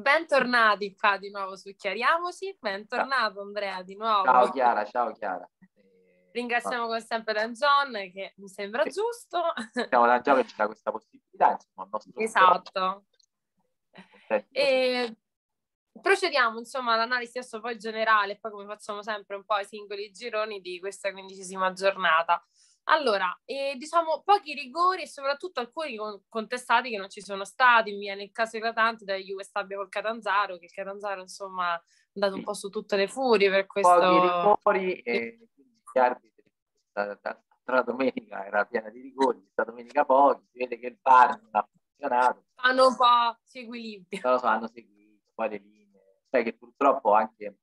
Bentornati qua di nuovo su Chiariamoci, bentornato Andrea di nuovo. Ciao Chiara, ciao Chiara. Ringraziamo come sempre Dan John che mi sembra sì. giusto. Siamo Dan John che ci dà questa possibilità, insomma, Esatto. E procediamo insomma all'analisi adesso poi generale, poi come facciamo sempre un po' i singoli gironi di questa quindicesima giornata. Allora, eh, diciamo pochi rigori e soprattutto alcuni con- contestati che non ci sono stati. Mi viene il caso eclatante da Juve Stabia col Catanzaro, che il Catanzaro insomma è andato un po' su tutte le furie per questo. Pochi rigori e gli arbitri. L'altra domenica era piena di rigori, questa domenica pochi, si vede che il VAR non ha funzionato. Hanno un po' si equilibrio. Non lo so, hanno seguito poi le linee. Sai che purtroppo anche,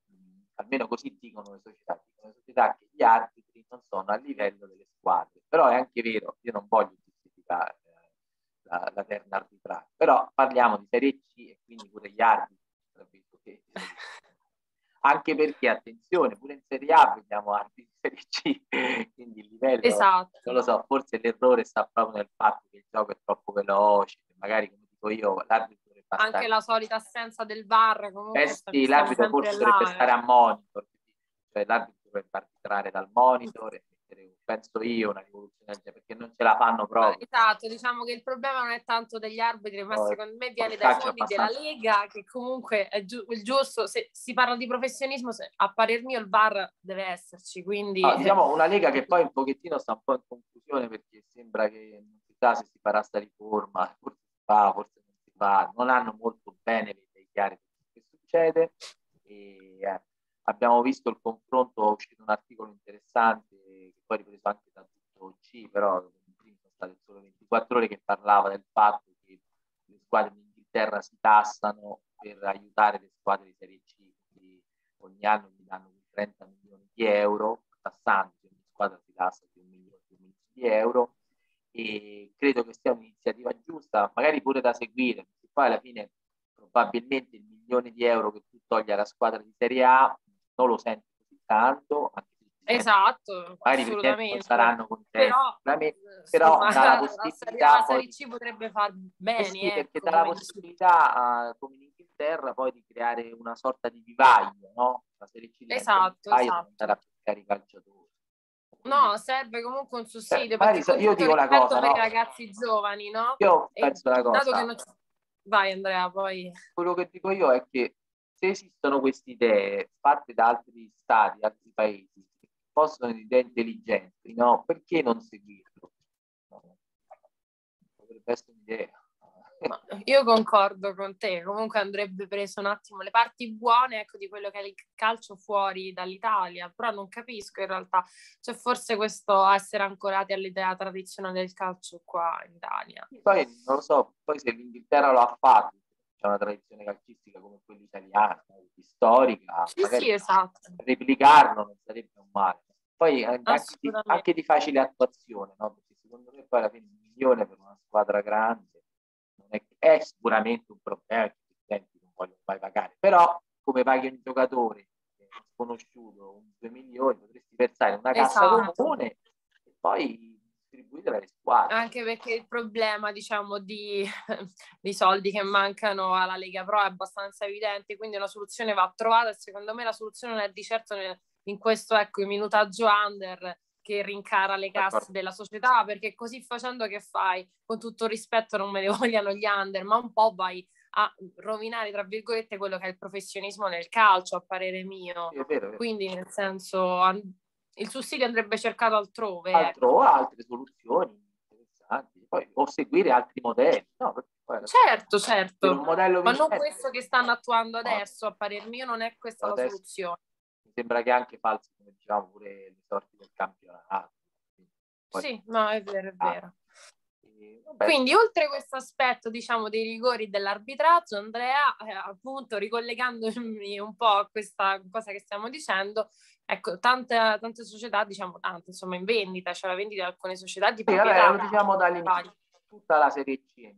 almeno così dicono le società, dicono le società che gli arbitri non sono a livello delle squadre. Però è anche vero, io non voglio giustificare eh, la, la terna arbitrale, però parliamo di Serie C e quindi pure gli arbitri. Anche perché, attenzione, pure in Serie A vediamo arbitri di Serie C, quindi il livello, esatto. non lo so, forse l'errore sta proprio nel fatto che il gioco è troppo veloce, magari come dico io, l'arbitro anche la solita assenza del bar comunque eh sì, l'arbitro forse là, dovrebbe stare a monitor cioè l'arbitro dovrebbe arbitrare dal monitor penso io, una rivoluzione perché non ce la fanno proprio. Esatto, diciamo che il problema non è tanto degli arbitri, ma no, secondo me viene dai fondi della Lega, che comunque è giu- il giusto, se si parla di professionismo, se, a parer mio il VAR deve esserci, quindi... No, diciamo una Lega che poi un pochettino sta un po' in confusione perché sembra che non si sa se si farà sta riforma, forse si fa, forse fa, non hanno molto bene le chiare di quello che succede. E eh, abbiamo visto il confronto, è uscito un articolo interessante poi ripreso anche da tutto C, però sono state solo 24 ore che parlava del fatto che le squadre in Inghilterra si tassano per aiutare le squadre di Serie C, quindi ogni anno gli danno 30 milioni di euro, tassando, ogni squadra si tassa di, un milione di euro e credo che sia un'iniziativa giusta, magari pure da seguire, perché poi alla fine probabilmente il milione di euro che tu togli alla squadra di Serie A non lo senti così tanto, anche Esatto, magari saranno contenti, però, però dà la possibilità la Serie C potrebbe far bene, eh sì, ecco, perché dà la possibilità uh, come in Inghilterra poi di creare una sorta di vivaio, no? La Serie C esatto, esatto. andare a pescare i calciatori. No, serve comunque un sussidio. Beh, so, io dico una cosa, per no? i ragazzi giovani, no? Io penso una cosa. Non... Vai Andrea, poi. Quello che dico io è che se esistono queste idee fatte da altri stati, altri paesi, possono idee intelligenti, no? Perché non seguirlo? Potrebbe essere un'idea. Io concordo con te, comunque andrebbe preso un attimo le parti buone ecco, di quello che è il calcio fuori dall'Italia, però non capisco in realtà, c'è forse questo essere ancorati all'idea tradizionale del calcio qua in Italia. Poi non lo so, poi se l'Inghilterra lo ha fatto, c'è una tradizione calcistica come quella italiana, storica, sì, sì, esatto. replicarlo non sarebbe un male. Poi anche di, anche di, facile attuazione, no? perché secondo me poi alla fine un milione per una squadra grande è, è, sicuramente un problema che i clienti non vogliono mai pagare, però come paghi un giocatore sconosciuto un 2 milioni, potresti versare una cassa esatto. comune e poi distribuire alle squadre. Anche perché il problema, diciamo, di, di, soldi che mancano alla Lega Pro è abbastanza evidente, quindi una soluzione va trovata e secondo me la soluzione non è di certo nel in questo ecco minutaggio under che rincara le casse della società perché così facendo che fai con tutto rispetto non me ne vogliano gli under ma un po' vai a rovinare tra virgolette quello che è il professionismo nel calcio a parere mio sì, vero, vero. quindi nel senso il sussidio andrebbe cercato altrove ecco. altre soluzioni interessanti poi, o seguire altri modelli no? certo certo ma non questo che stanno attuando adesso a parer mio non è questa adesso. la soluzione sembra che anche falsi, come diciamo, pure le sorti del campionato. Poi... Sì, no, è vero, è ah. vero. Quindi, oltre questo aspetto, diciamo, dei rigori dell'arbitraggio, Andrea, eh, appunto, ricollegandomi un po' a questa cosa che stiamo dicendo, ecco, tante, tante società, diciamo, tante, insomma, in vendita, c'è cioè la vendita di alcune società di sì, proprietà. Vabbè, lo diciamo dall'inizio, tutta la Serie C, nel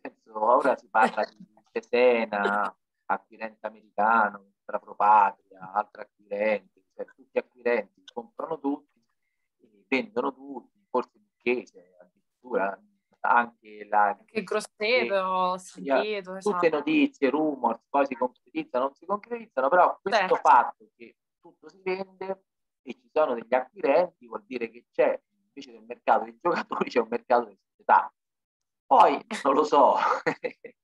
senso, ora si parla di Cesena, acquirente americano, Propatria, altri acquirenti, cioè tutti acquirenti comprano tutti, vendono tutti, forse in chiese addirittura anche la... Che Grosseto, Sieto, esatto. Tutte notizie, rumors, poi si concretizzano, non si concretizzano, però questo certo. fatto che tutto si vende e ci sono degli acquirenti vuol dire che c'è, invece del mercato dei giocatori, c'è un mercato di società. Poi, non lo so,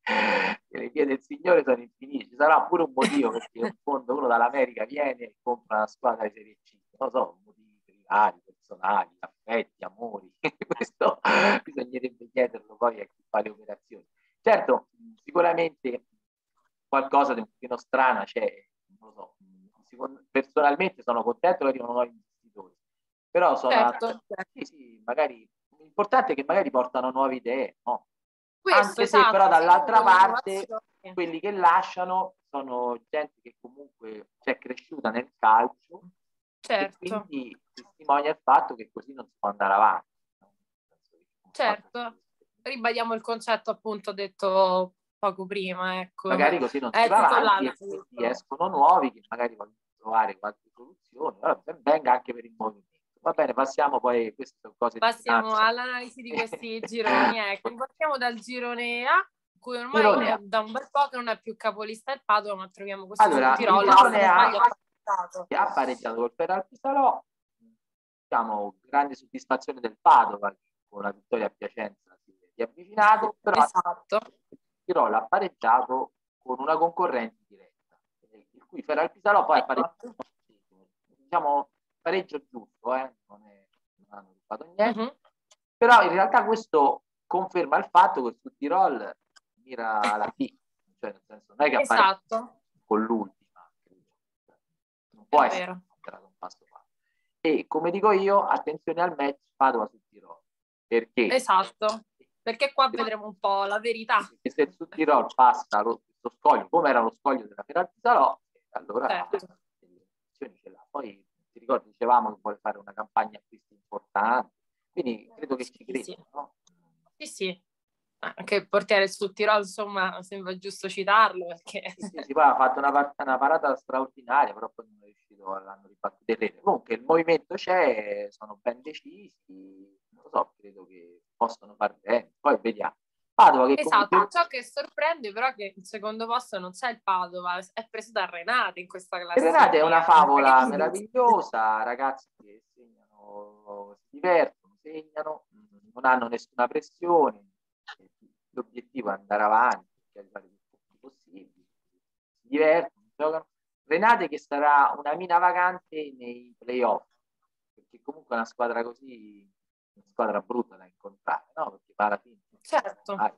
le vie del Signore sono infinite, ci sarà pure un motivo perché in fondo uno dall'America viene e compra una squadra di Serie C, non lo so, motivi privati, personali, affetti, amori, questo bisognerebbe chiederlo poi a chi fa le operazioni. Certo, sicuramente qualcosa di un pochino strana c'è, non lo so, personalmente sono contento che arrivano nuovi investitori, però sono certo. sì, sì, magari l'importante è che magari portano nuove idee, no? Questo, Anche esatto, se però dall'altra parte quelli che lasciano sono gente che comunque è cresciuta nel calcio certo. quindi testimonia il fatto che così non si può andare avanti. Certo, ribadiamo il concetto appunto detto poco prima, ecco. Magari così non si va avanti escono nuovi che magari vogliono trovare qualche soluzione, allora venga anche per il movimento. Va bene, passiamo poi, queste sono cose Passiamo all'analisi di questi gironi, ecco, partiamo dal girone A, cui ormai girone. da un bel po' che non è più capolista il Padova, ma troviamo questo allora, Tirolo. Il girone A che ha pareggiato col Feral Pisalò, diciamo, grande soddisfazione del Padova, con la vittoria a Piacenza si è avvicinato, però esatto. il Tirolo ha pareggiato con una concorrente diretta, il cui Feral Pisalò poi ha pareggiato, diciamo, pareggio giusto, eh? non, è, non hanno rubato niente, uh-huh. però in realtà questo conferma il fatto che su Tirol mira la T, cioè nel senso non è che esatto. con l'ultima, non può è essere un passo fa. E come dico io, attenzione al match Padova su Tirol, perché? Esatto, perché qua vedremo un po' la verità. Perché se su Tirol passa lo, lo scoglio, come era lo scoglio della Ferrari allora certo. ce l'ha. Poi ricordi, dicevamo che vuole fare una campagna acquisti importante, quindi credo che ci creda. Sì, no? sì. sì. Anche il portiere sul Tirol, insomma, sembra giusto citarlo perché... Sì, sì, sì ha fatto una, una, parata straordinaria, però poi non è riuscito all'anno ribattuto rete. Comunque il movimento c'è, sono ben decisi, non lo so, credo che possono far bene, poi vediamo. Padova che esatto, comunque... ciò che sorprende però è che il secondo posto non c'è il Padova, è preso da Renate in questa classifica. Renate è una favola meravigliosa, ragazzi che segnano, si divertono, segnano, non hanno nessuna pressione, l'obiettivo è andare avanti, fare il più possibile, si divertono, giocano. Renate che sarà una mina vacante nei playoff, perché comunque una squadra così, una squadra brutta da incontrare, no? Perché alla fine Certo. Ah,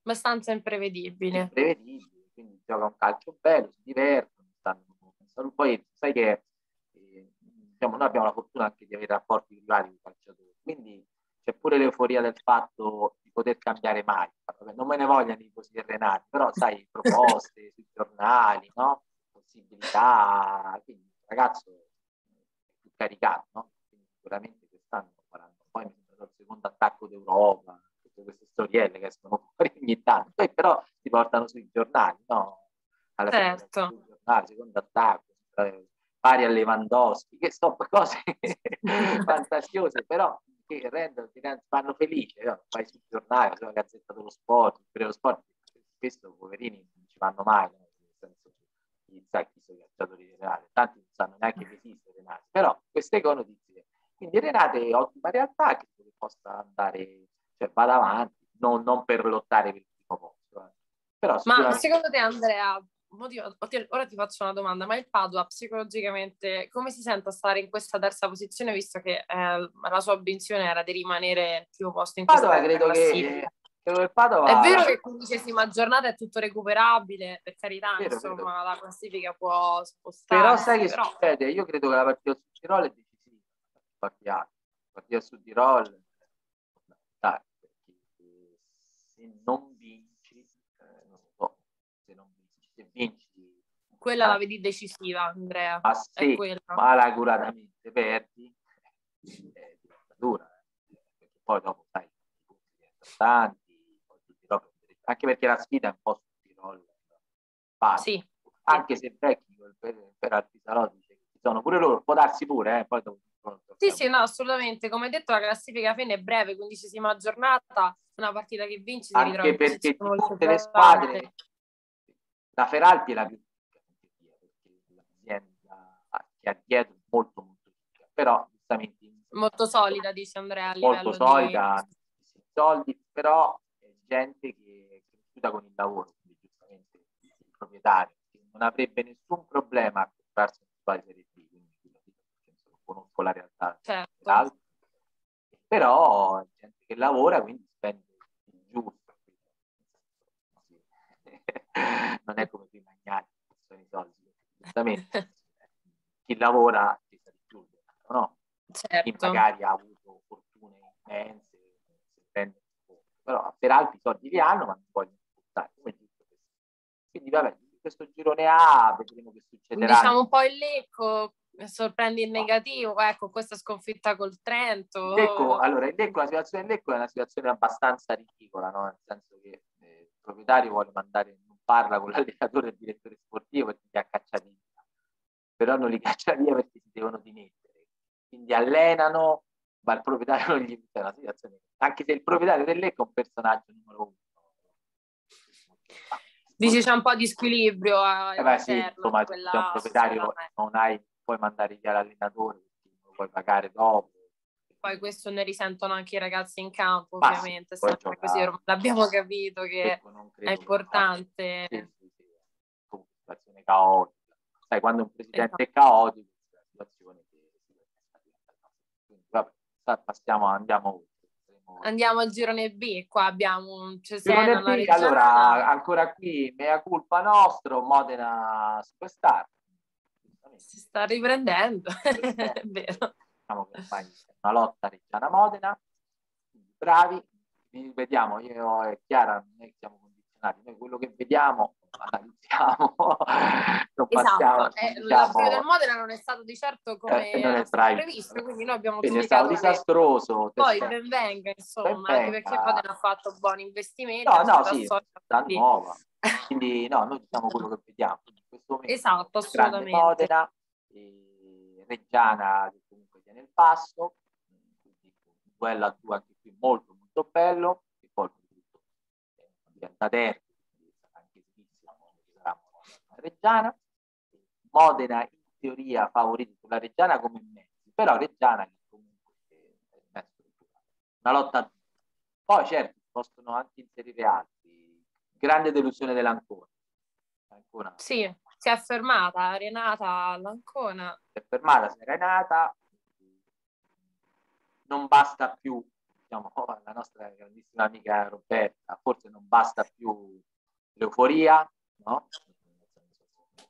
Abbastanza imprevedibile. Imprevedibile, quindi gioca un calcio bello, si divertono, stanno, poi sai che eh, diciamo, noi abbiamo la fortuna anche di avere rapporti privati con i calciatori, quindi c'è pure l'euforia del fatto di poter cambiare mai. Non me ne vogliono i così renati, però sai, proposte sui giornali, no? possibilità, quindi il ragazzo è più caricato, no? quindi sicuramente quest'anno faranno. Poi mi sembra il secondo attacco d'Europa, tutte queste storielle che escono fuori ogni tanto, poi però si portano sui giornali, no? Alla certo. fine, giornali, secondo attacco, pari a Lewandowski, che sono cose fantasiose, però che rendono, ti fanno felice, no? fai sul giornale, sulla gazzetta dello sport, lo sport, spesso poverini non ci vanno mai, no? nel senso chi sa chi sono i calciatori di Renate, tanti non sanno neanche che esiste Renate, però queste notizie. Quindi Renate è ottima realtà, che possa andare cioè vada avanti, per lottare per il primo posto. Eh. Però sicuramente... Ma secondo te Andrea, ora ti faccio una domanda, ma il Padua psicologicamente come si sente a stare in questa terza posizione visto che eh, la sua ambizione era di rimanere al primo posto in questa credo che, credo che Padova... È vero che quindicesima giornata è tutto recuperabile, per carità, vero, insomma vero. la classifica può spostare. Però sai che però... succede? Io credo che la partita su Tirol è decisiva, la partita su Tirol dai, se non vinci, eh, non so, se non vinci, se vinci... Quella ah, la vedi decisiva, Andrea. Ma se malacuratamente perdi, è dura, eh. perché poi dopo sai, i punti diventano tanti, anche perché la sfida è un po' su Tirol. Sì. Anche se Vecchio per, per Alpisarò dice che ci sono pure loro, può darsi pure, eh, poi dopo sì, sì, no, assolutamente. Come detto, la classifica fine è breve, quindicesima giornata, una partita che vinci si Anche perché tutte le squadre, la Feralpi è la più piccola, perché l'azienda che ha dietro è molto, molto piccola, però giustamente... Molto solida, dice Andrea, Molto solida, di... soldi, però è gente che è cresciuta con il lavoro, quindi giustamente il proprietario, che non avrebbe nessun problema a comprarsi un quindi conosco la realtà certo. però è gente che lavora, quindi spende il giusto. non è come prima magnati che sono i soldi, giustamente chi lavora pesa di più, no? Certo. Chi magari ha avuto fortune immense, si però per altri soldi li hanno, ma non vogliono buttare. Quindi vabbè, questo girone A vedremo che succederà. Diciamo un po' il Lecco sorprende in negativo, ecco, questa sconfitta col Trento. Lecco, allora, il Lecco, la situazione del Lecco è una situazione abbastanza ridicola, no? nel senso che eh, il proprietario vuole mandare, non parla con l'allenatore e il direttore sportivo perché li ha cacciati via, però non li caccia via perché si devono dimettere. Quindi allenano, ma il proprietario non gli è una situazione, anche se il proprietario del Lecco è un personaggio numero uno. Dici c'è un po' di squilibrio eh beh, sì, insomma, quella... un proprietario non hai puoi mandare via l'allenatore, lo puoi pagare dopo. Poi questo ne risentono anche i ragazzi in campo, ovviamente, sì, così l'abbiamo capito che è importante. Sì, sì, sì. Comunque, situazione caotica. Sai, quando un presidente esatto. è caotico, è una situazione che Quindi, vabbè, passiamo, andiamo oltre. Andiamo al girone B, qua abbiamo un Cesena, B, allora ancora qui mea culpa nostro, Modena Superstar. Si sta riprendendo, è vero. Diciamo che ormai una lotta Reggiana-Modena, bravi, vediamo, io e Chiara che siamo condizionati, noi quello che vediamo analizziamo, non esatto. passiamo. Eh, diciamo, del Modena non è stato di certo come eh, previsto, quindi noi abbiamo quindi è stato disastroso. Poi ben venga, insomma, ben venga. anche perché Modena ha fatto buoni investimenti. No, no, sì, sta nuova. Quindi no, noi diciamo quello che vediamo. In questo momento, esatto, assolutamente. Modena, Reggiana che comunque tiene il passo, quindi duello a due anche qui molto molto bello, diventa derby, anche sarà Reggiana, Modena in teoria favorito sulla Reggiana come mezzi, però Reggiana che comunque è una lotta a due. Poi certo possono anche inserire altri, grande delusione dell'Ancona. Ancora. Sì, si è fermata Renata all'Ancona. Si è fermata, si è Renata. Non basta più, diciamo, la nostra grandissima amica Roberta, forse non basta più l'euforia, no?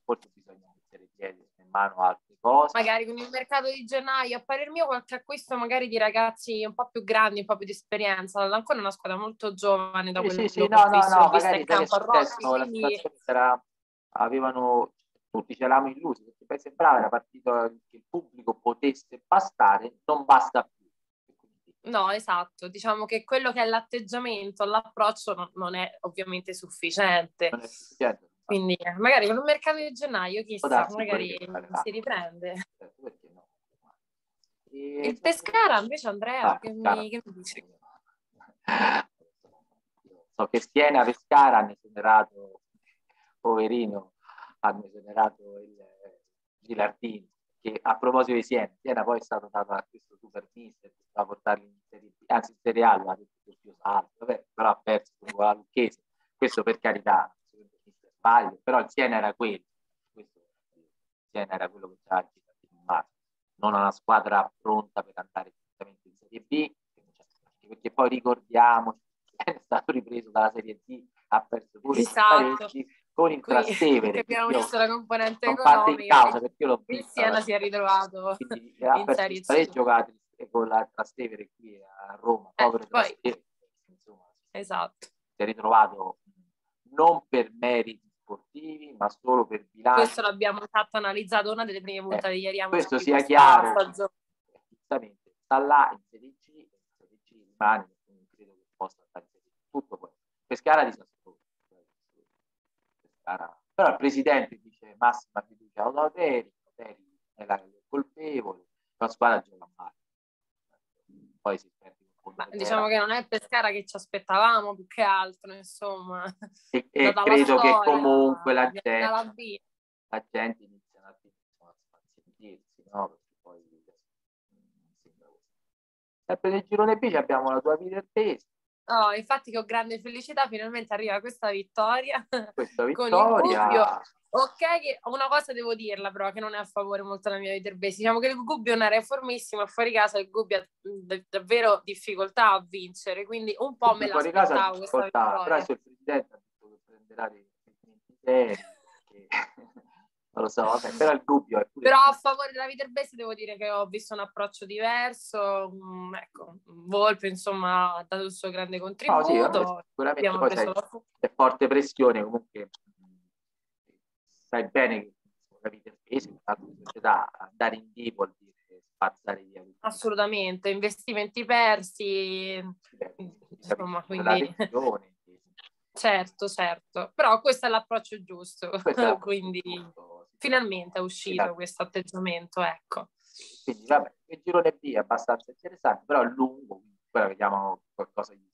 Forse bisogna mettere piedi in mano altre cose. Magari con il mercato di gennaio, a parer mio qualche acquisto magari di ragazzi un po' più grandi, un po' più di esperienza. L'Ancona è una squadra molto giovane da sì, quello sì, che sì, no, no, no, magari campo Rossi, quindi... sarà avevano tutti ci eravamo illusi perché poi sembrava era partito che il pubblico potesse bastare, non basta più. No, esatto, diciamo che quello che è l'atteggiamento, l'approccio non, non è ovviamente sufficiente. Non è sufficiente. Quindi magari con il mercato di gennaio, chissà, magari si riprende. Certo, no? E... Il Pescara invece Andrea, ah, che, mi, che mi dici? So che Siena Pescara hanno esonerato poverino hanno generato il eh, Gilardini, che a proposito di Siena, Siena poi è stato dato a questo super mister che sta a portarli in Serie B, anzi in Serie A lo ha detto più salto, vabbè, però ha perso con la Lucchese, questo per carità, sbaglio, però il Siena era quello, questo, il Siena era quello che c'era in mano, non una squadra pronta per andare direttamente in Serie B, perché poi ricordiamoci, è stato ripreso dalla Serie D, ha perso pure esatto. i con il Trastevere. abbiamo visto la componente economica. in causa perché io l'ho il Siena si è ritrovato quindi, in Serie C. giocato con la Trastevere qui a Roma, eh, poi, insomma, esatto. si è ritrovato non per meriti sportivi, ma solo per bilancio. Questo l'abbiamo fatto analizzato una delle prime puntate eh, di ieri. Questo sia chiaro. Giustamente, sta là in Serie C, in Serie C rimane, non credo che possa stare. Tutto poi. Pescara di però il presidente dice massima fiducia a Oteri è la colpevole, la squadra gioca male. Poi si perde ma diciamo che non è Pescara che ci aspettavamo più che altro, insomma. E, e credo storia, che comunque la gente, la gente inizia a sentirsi, no? Perché poi Sempre nel girone B abbiamo la tua Peter Pace. Oh, infatti con grande felicità finalmente arriva questa vittoria. Questa vittoria. Ok, una cosa devo dirla però che non è a favore molto della mia Viterbese. Diciamo che il Gubbio non era formissimo e fuori casa il Gubbio ha davvero difficoltà a vincere, quindi un po' me l'aspettavo questa vittoria. Però il Presidente ha detto che prenderà dei 26 non lo so, vabbè, però il Gubbio è pure... Però a favore della Viterbese devo dire che ho visto un approccio diverso, mm, ecco, Volpe insomma ha dato il suo grande contributo. No, sì, vabbè, sicuramente poi sai, è forte pressione comunque sai bene che capite spese, intanto società andare in vuol dire spazzare via. Assolutamente, investimenti persi, Beh, insomma, quindi... certo, certo, però questo è l'approccio giusto, quindi giusto, finalmente è uscito questo atteggiamento, ecco. Quindi vabbè, il girone B è abbastanza interessante, però è lungo, poi vediamo qualcosa di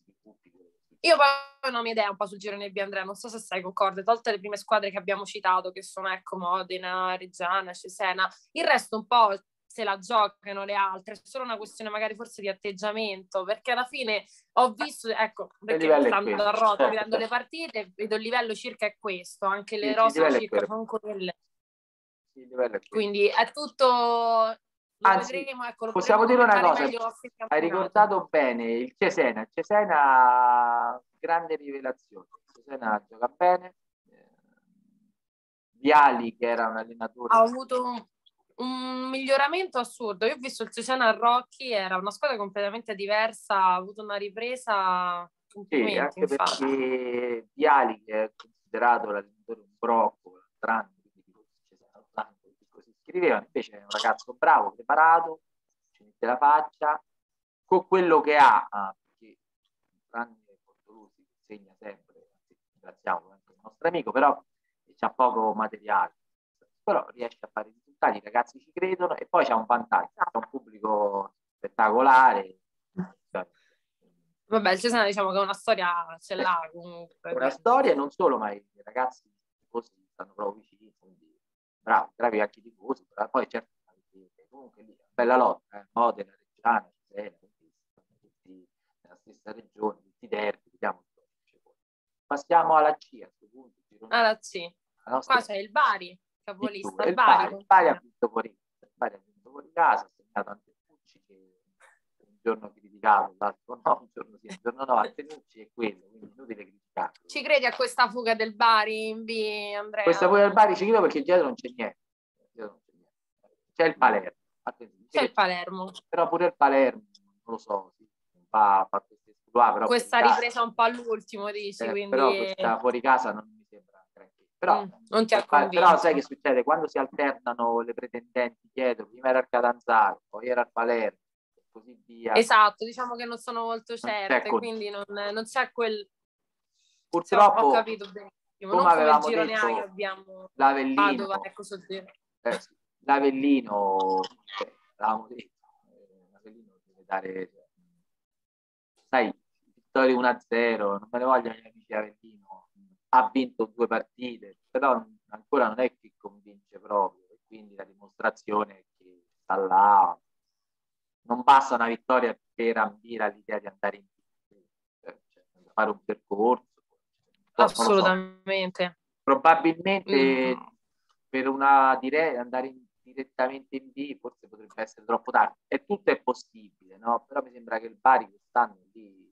io poi ho una mia idea un po' sul girone B, Andrea, non so se sei concorde, tolte le prime squadre che abbiamo citato, che sono ecco Modena, Reggiana, Cesena, il resto un po' se la giocano le altre, è solo una questione magari forse di atteggiamento, perché alla fine ho visto, ecco, perché stando a rotto, vedendo le partite, vedo il livello circa è questo, anche le sì, rose circa sono quelle. Sì, Quindi è tutto Anzi, vedremo, ecco, possiamo dire una cosa, hai ricordato bene il Cesena, il Cesena grande rivelazione, il Cesena gioca bene, eh, Viali che era un allenatore... Ha avuto un, un miglioramento assurdo, io ho visto il Cesena a Rocchi, era una squadra completamente diversa, ha avuto una ripresa... Sì, anche infatti. perché Viali che è considerato l'allenatore un brocco, tranne scriveva, invece è un ragazzo bravo, preparato, ci mette la faccia, con quello che ha, ah, perché tranne Portolusi segna sempre, ringraziamo anche il nostro amico, però c'ha poco materiale, però riesce a fare i risultati, i ragazzi ci credono e poi c'è un vantaggio, c'è un pubblico spettacolare. Vabbè, il Cesena diciamo che è una storia ce l'ha comunque. Una storia e non solo, ma i ragazzi così stanno proprio vicini, quindi bravo, bravi anche i tifosi, però poi certo comunque lì bella lotta, eh? Modena, Reggiana, Cesena, tutti nella stessa regione, tutti derby, vediamo. Passiamo alla C a questo punto. Alla C. Nostra... Qua c'è il Bari, capolista. Il, Bari, il Bari ha vinto fuori, il Bari ha vinto fuori casa, ha segnato Antenucci che un giorno criticato, l'altro no, un giorno sì, un giorno no, Antenucci è quello, quindi inutile criticarlo. Ci credi a questa fuga del Bari in B, Andrea? Questa fuga del Bari ci credo perché dietro non c'è niente. C'è il Palermo. Attenzione. C'è il Palermo. Però pure il Palermo, non lo so, fa, fa queste però questa ripresa un po' all'ultimo, dici, eh, quindi... Però questa fuori casa non mi sembra Però, mm, non ti però sai che succede? Quando si alternano le pretendenti dietro, prima era il Catanzaro, poi era il Palermo, e così via. Esatto, diciamo che non sono molto certe, non quindi non, non c'è quel Purtroppo, ho capito benissimo. Come non avevamo come il detto, abbiamo l'Avellino, Padova, ecco eh, l'Avellino, cioè, l'avevamo detto, eh, l'Avellino deve dare, sai, vittoria 1-0, non me ne vogliono gli amici Avellino, ha vinto due partite, però ancora non è che convince proprio, e quindi la dimostrazione è che sta là, non basta una vittoria per ambire all'idea di andare in cioè, fare un percorso, Assolutamente. So. Probabilmente mm. per una dire- andare in, direttamente in B forse potrebbe essere troppo tardi. E tutto è possibile, no? Però mi sembra che il Bari quest'anno lì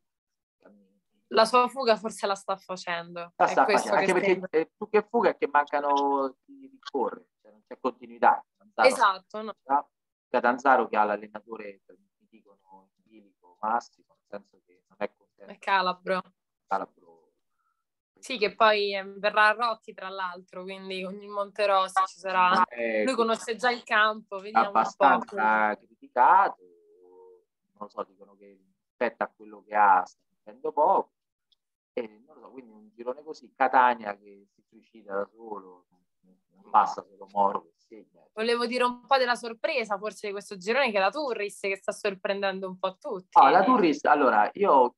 la sua fuga forse la sta facendo. La sta facendo. Anche perché sembra... Più che fuga è che mancano di correre, cioè non c'è continuità. Catanzaro, esatto. No. Catanzaro che ha l'allenatore, mi dicono, Bilico, Massimo, nel senso che non è contento. È calabro. Calabro sì, che poi eh, verrà a Rocchi tra l'altro, quindi con il Monterossi ci sarà... Eh, Lui conosce già il campo, vediamo abbastanza criticato, non lo so, dicono che rispetto a quello che ha sta facendo poco, e non lo so, quindi un girone così, Catania che si suicida da solo, non basta solo Moro che segna. Volevo dire un po' della sorpresa forse di questo girone che è la Turris che sta sorprendendo un po' tutti. Ah, la Turris, allora, io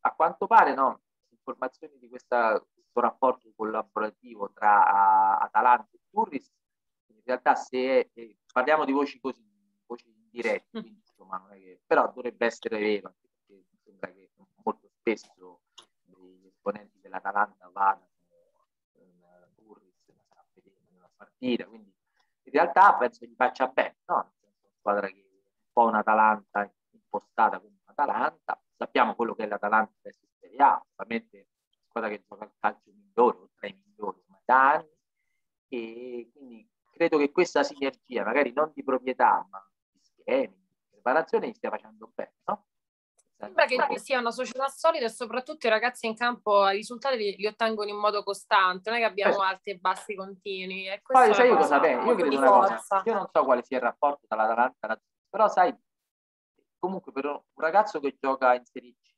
a quanto pare, no, informazioni di questa, questo rapporto collaborativo tra Atalanta e Turris, in realtà se eh, parliamo di voci così, voci indirette, mm. insomma, che, però dovrebbe essere vero, perché mi sembra che molto spesso gli esponenti dell'Atalanta vadano in Turris a vedere una partita, quindi in realtà penso che gli faccia bene, no? Una squadra che è un po' un'Atalanta impostata come un'Atalanta, sappiamo quello che è l'Atalanta adesso Serie A, ovviamente squadra che gioca il calcio migliore, o tra i migliori da anni, e quindi credo che questa sinergia, magari non di proprietà, ma di schemi, di preparazione, stia facendo bene, no? Sembra che sia una società solida e soprattutto i ragazzi in campo i risultati li, li ottengono in modo costante, non è che abbiamo eh. alti e bassi continui. E Poi sai io cosa penso? Io credo una cosa, io non so quale sia il rapporto tra l'Atalanta e la però sai, comunque per un ragazzo che gioca in Serie C,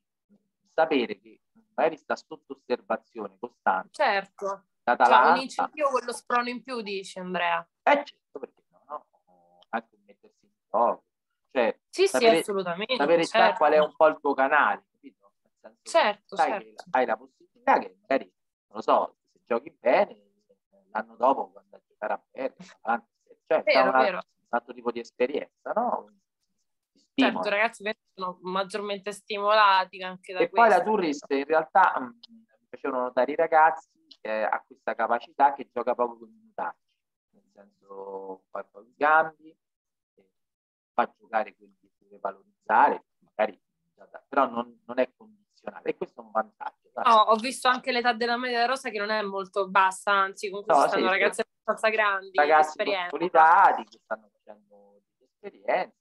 sapere che magari sta sotto osservazione costante. Certo. Cioè, un incentivo quello sprono in più, dice Andrea. Eh certo, perché no, no? Anche mettersi in gioco. Cioè, sì, sapere, sì, assolutamente. Sapere certo. qual è un po' il tuo canale, capito? Certo, certo. hai la possibilità che magari, non lo so, se giochi bene, l'anno dopo quando a giocare a perdere, cioè, vero, una, vero. un altro tipo di esperienza, no? Certo, ragazzi sono maggiormente stimolati anche da E questo. poi la Tourist in realtà mh, mi facevano notare i ragazzi che ha questa capacità che gioca proprio con i minutaggi, nel senso fa i cambi, fa giocare quelli che deve valorizzare, magari però non, non è condizionale e questo è un vantaggio. No, ho visto anche l'età della media rosa che non è molto bassa, anzi comunque no, sono sì, ragazzi abbastanza grandi, ragazzi consolidati che stanno facendo esperienze cioè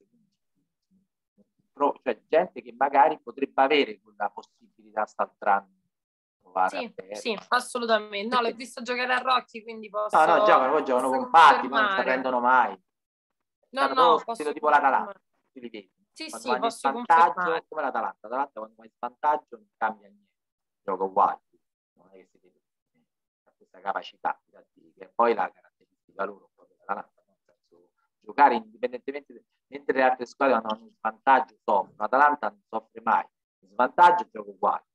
gente che magari potrebbe avere quella possibilità st'altro sì, sì, assolutamente. No, l'ho visto giocare a Rocky, quindi posso... No, no, giocano, poi giocano compatti, ma non si prendono mai. No, Hanno no, posso tipo l'Atalanta, tu li vedi. Sì, quando sì, posso vantaggio, come l'Atalanta. L'Atalanta quando vai in vantaggio non cambia niente, gioca uguale. Non è che si vede questa capacità, che è poi la caratteristica loro, dell'Atalanta. Nel senso, giocare indipendentemente mentre le altre squadre hanno un vantaggio soffrono, l'Atalanta non soffre mai, in svantaggio gioca uguale,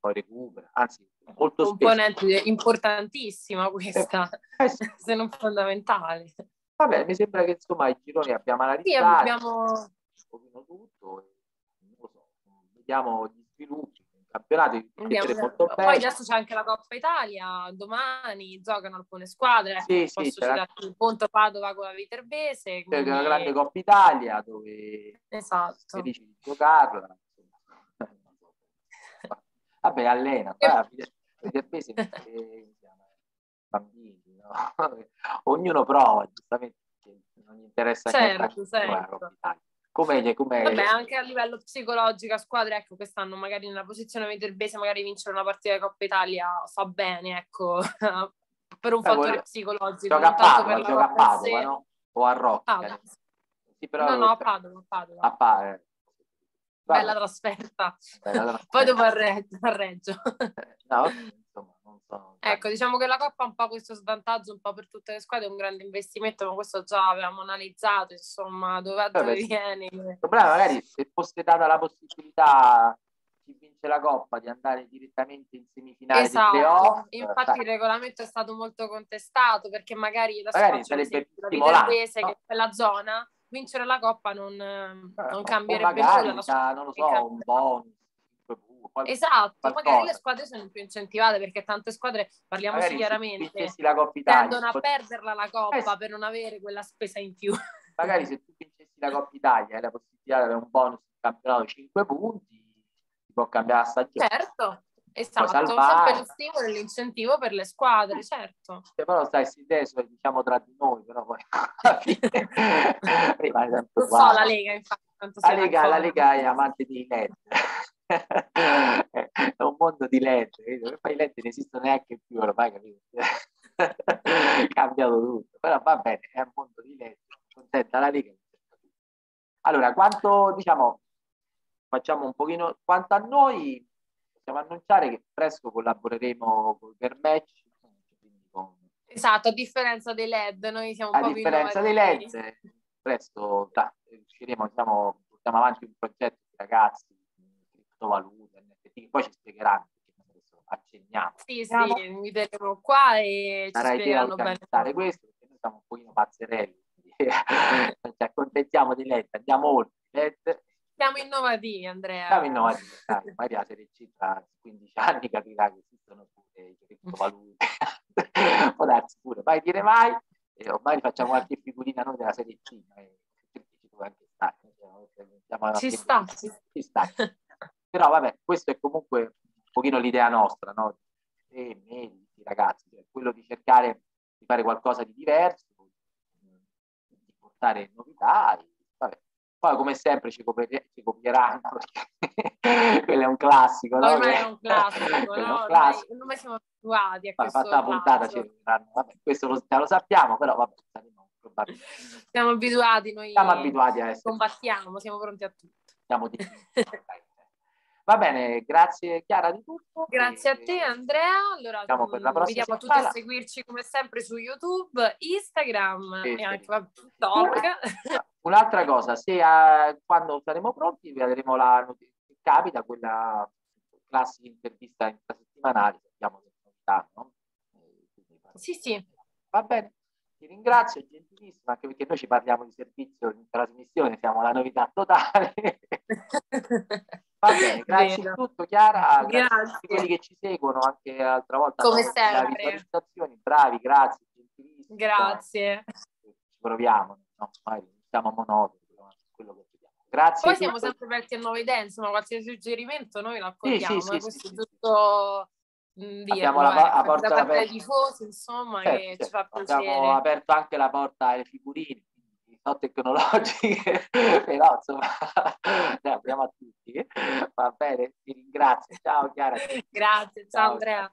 poi recupera, anzi molto componente spesso. importantissima questa, eh, eh, se non fondamentale. Vabbè, mi sembra che insomma i gironi abbiamo analizzato sì, abbiamo... tutto, e, non lo so, vediamo gli sviluppi campionati molto bene. Poi adesso c'è anche la Coppa Italia, domani giocano alcune squadre, sì, posso sì, citare il Ponto Padova con la Viterbese. Quindi... C'è una grande Coppa Italia dove esatto. felici di giocarla. Vabbè, allena, la Viterbese bambini, no? ognuno prova, giustamente, non gli interessa certo, certo. Come, come... Vabbè, anche a livello psicologico a squadre, ecco, quest'anno magari nella posizione viterbese, magari vincere una partita di Coppa Italia fa bene, ecco, per un eh, fattore vuole... psicologico. Gioca a Padova, gioca a Padova, no? O a Rocca. Ah, sì, però... No, no, a Padova, a Padova. A Padova. Bella trasferta. Bella trasferta. Poi dopo a Reggio. A Reggio. no, non. Ecco, diciamo che la Coppa ha un po' questo svantaggio, un po' per tutte le squadre, è un grande investimento, ma questo già avevamo analizzato, insomma, dove, dove vieni. Il problema magari se fosse data la possibilità chi vince la Coppa di andare direttamente in semifinale esatto. playoff. Infatti il regolamento è stato molto contestato perché magari la magari sarebbe stimolante, no? che è la zona vincere la Coppa non, non eh, cambierebbe nulla. Da, non lo so, un bonus esatto, qualcosa. magari le squadre sono più incentivate perché tante squadre, parliamoci magari chiaramente, tendono a perderla la Coppa eh, per non avere quella spesa in più. Magari se tu vincessi la Coppa Italia hai la possibilità di avere un bonus in campionato 5 punti, si può cambiare la stagione. Certo, esatto, sempre lo stimolo e l'incentivo per le squadre, certo. Se però stai si adesso diciamo tra di noi, però poi alla fine rimane sempre Non so la Lega, infatti. La Lega, la Lega è amante di net è un mondo di lettere, poi i non esistono neanche più ormai, capito? cambiato tutto, però va bene, è un mondo di lettere, contenta la Lega. Allora, quanto diciamo, facciamo un pochino, quanto a noi, possiamo annunciare che presto collaboreremo con il Match, Esatto, a differenza dei LED, noi siamo un a po' differenza dei LED, presto da, riusciremo, diciamo, portiamo avanti un progetto di ragazzi, criptovalute, NFT, poi ci spiegheranno, adesso accenniamo. Sì, sì, mi inviteremo qua e ci spiegheranno bene. questo, perché noi siamo un pochino pazzerelli, ci accontentiamo di LED, andiamo oltre LED. Siamo innovativi, Andrea. Siamo innovativi, magari la Serie C tra 15 anni capirà che esistono pure le criptovalute, può darsi pure, mai dire mai, e ormai facciamo qualche figurina noi della Serie C, anche stare. Cioè, ci sta. Ci sta. Però vabbè, questo è comunque un pochino l'idea nostra, no? E me, i ragazzi, cioè quello di cercare di fare qualcosa di diverso, di portare novità. E, vabbè. Poi come sempre ci, copier- ci copieranno, perché quello è un classico. No? Ormai è un classico, no? un classico. Ormai siamo abituati a questo Fatta la puntata ci vabbè, questo lo, lo sappiamo, però vabbè, siamo abituati noi. Siamo abituati a essere. Combattiamo, siamo pronti a tutto. Siamo di... Va bene, grazie Chiara di tutto. Grazie e... a te Andrea. Allora, Siamo per la prossima invitiamo tutti a seguirci come sempre su YouTube, Instagram sì, e anche TikTok. Un'altra cosa, se uh, quando saremo pronti vedremo la notizia, capita quella classica intervista intrasettimanale, sappiamo che novità, no? Sì, sì. Va bene. Ti ringrazio, è gentilissima, anche perché noi ci parliamo di servizio in trasmissione, siamo la novità totale. Va bene, grazie di tutto Chiara, grazie, grazie, a quelli che ci seguono anche l'altra volta. Come sempre. Bravi, grazie. Grazie. Ci proviamo, no? siamo monotoni, quello che vediamo. Grazie. Poi siamo sempre aperti a nuove idee, insomma, qualsiasi suggerimento noi lo accogliamo, sì, sì, sì, questo è tutto Mm, via, abbiamo la, la porta da parte dei tifosi, insomma, certo, che certo. ci fa piacere. Abbiamo aperto anche la porta ai figurini, non tecnologiche, però insomma ne apriamo a tutti. Va bene, ti ringrazio. Ciao Chiara. Grazie, ciao, ciao Andrea.